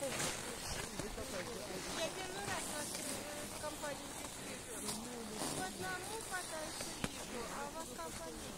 Я первый раз вас э, здесь вижу. По одному катаюсь вижу, а у вас компания.